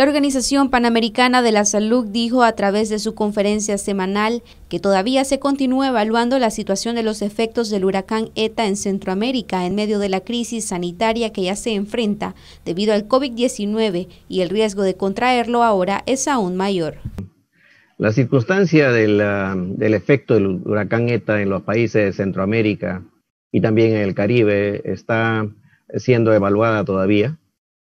La Organización Panamericana de la Salud dijo a través de su conferencia semanal que todavía se continúa evaluando la situación de los efectos del huracán ETA en Centroamérica en medio de la crisis sanitaria que ya se enfrenta debido al COVID-19 y el riesgo de contraerlo ahora es aún mayor. La circunstancia del efecto del huracán ETA en los países de Centroamérica y también en el Caribe está siendo evaluada todavía.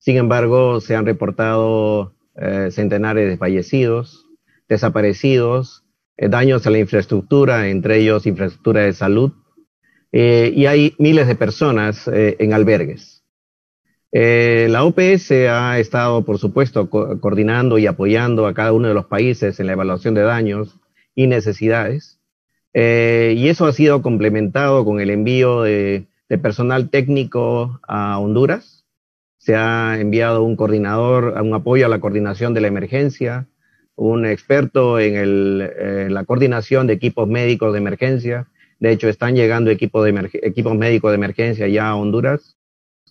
Sin embargo, se han reportado eh, centenares de fallecidos, desaparecidos, eh, daños a la infraestructura, entre ellos infraestructura de salud, eh, y hay miles de personas en albergues. la OPS ha estado, por supuesto, coordinando y apoyando a cada uno de los países en la evaluación de daños y necesidades, y eso ha sido complementado con el envío de personal técnico a Honduras, se ha enviado un coordinador, un apoyo a la coordinación de la emergencia, un experto en, la coordinación de equipos médicos de emergencia. De hecho, están llegando equipos, de equipos médicos de emergencia ya a Honduras.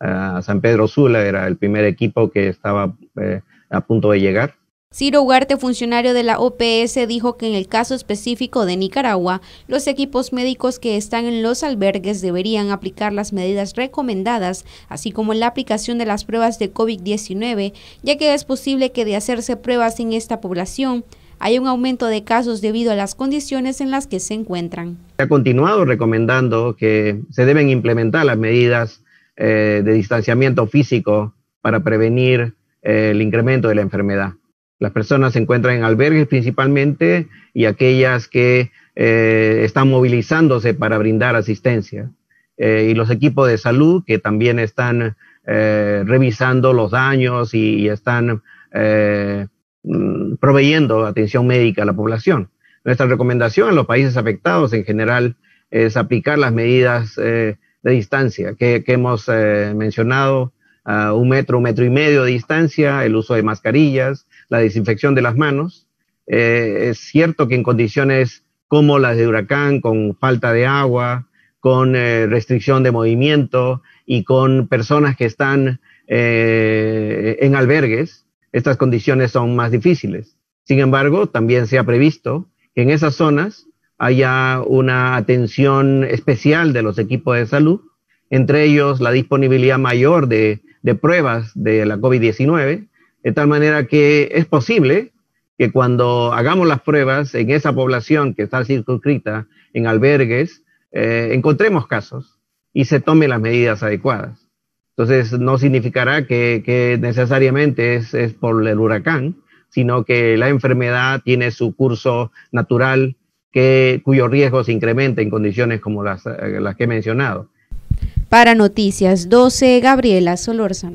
A San Pedro Sula era el primer equipo que estaba eh, a punto de llegar. Ciro Ugarte, funcionario de la OPS, dijo que en el caso específico de Nicaragua, los equipos médicos que están en los albergues deberían aplicar las medidas recomendadas, así como la aplicación de las pruebas de COVID-19, ya que es posible que de hacerse pruebas en esta población, hay un aumento de casos debido a las condiciones en las que se encuentran. Ha continuado recomendando que se deben implementar las medidas eh, de distanciamiento físico para prevenir eh, el incremento de la enfermedad. Las personas se encuentran en albergues principalmente y aquellas que eh, están movilizándose para brindar asistencia. Eh, y los equipos de salud que también están eh, revisando los daños y, están mm, proveyendo atención médica a la población. Nuestra recomendación en los países afectados en general es aplicar las medidas de distancia que, que hemos mencionado un metro, un metro y medio de distancia, el uso de mascarillas, la desinfección de las manos. Eh, es cierto que en condiciones como las de huracán, con falta de agua, con eh, restricción de movimiento y con personas que están eh, en albergues, estas condiciones son más difíciles. Sin embargo, también se ha previsto que en esas zonas haya una atención especial de los equipos de salud, entre ellos la disponibilidad mayor de de pruebas de la COVID-19, de tal manera que es posible que cuando hagamos las pruebas en esa población que está circunscrita en albergues, eh, encontremos casos y se tomen las medidas adecuadas. Entonces, no significará que, necesariamente es, por el huracán, sino que la enfermedad tiene su curso natural que, cuyo riesgo se incrementa en condiciones como las, eh, las que he mencionado. Para Noticias 12, Gabriela Solórzano.